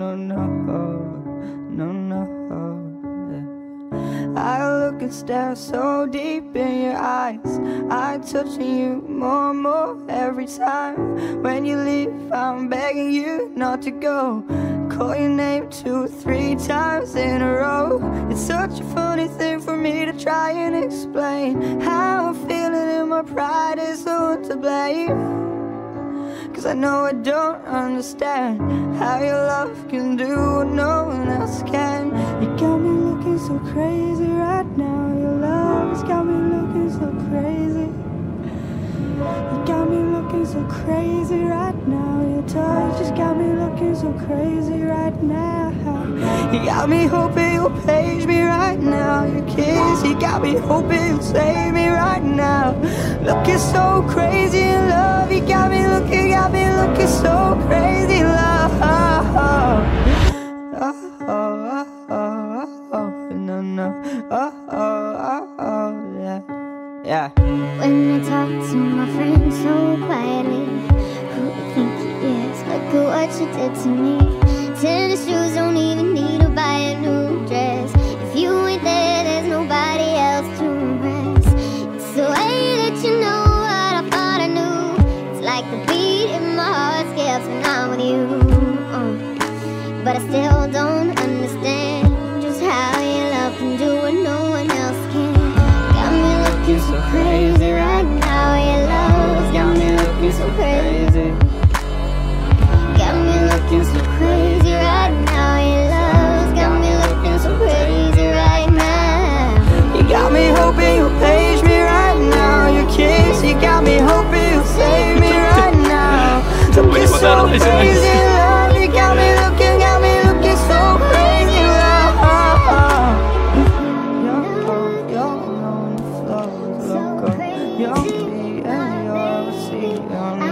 no, no, no, no. I look and stare so deep in your eyes. I touching you more and more every time. When you leave, I'm begging you not to go. Call your name two three times in a row. It's such a funny thing for me to try and explain how I'm feeling, and my pride is the one to blame. Cause I know I don't understand How your love can do what no one else can. You got me looking so crazy right now. Your love's got me looking so crazy. You got me looking so crazy right now. Your touch just got me looking so crazy right now. You got me hoping you'll page me right now. Your kiss, you got me hoping you'll save me right now. Looking so crazy in love looking, got me looking so crazy love Oh, oh, oh, oh, oh, no, no Oh, oh, oh, oh, yeah Yeah When I talk to my friends so quietly, who do you think he is? Look at what you did to me. Tennis shoes don't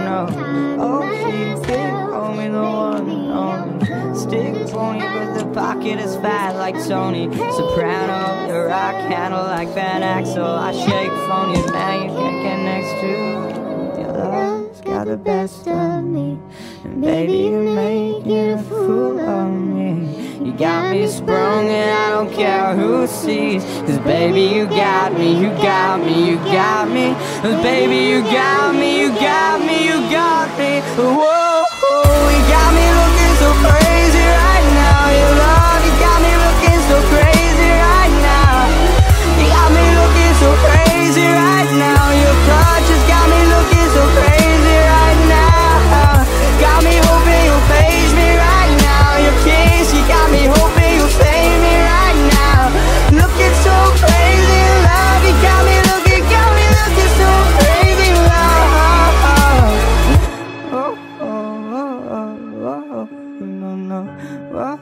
no. Oh, she big, homie, the one and. Stick pony, but the pocket is fat like Tony. Soprano, the Roc handle like Van Exel. I shake phony, man, you can't get next to. Your love's got the best of me. And baby, you're making a fool of me. You got me sprung and I don't care who sees. Cause baby, you got me, you got me, you got me. Cause baby, you got me, you got me, you got me. Whoa. whoa.